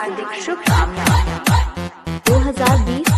हार्दिक शुभकामनाएँ। 2020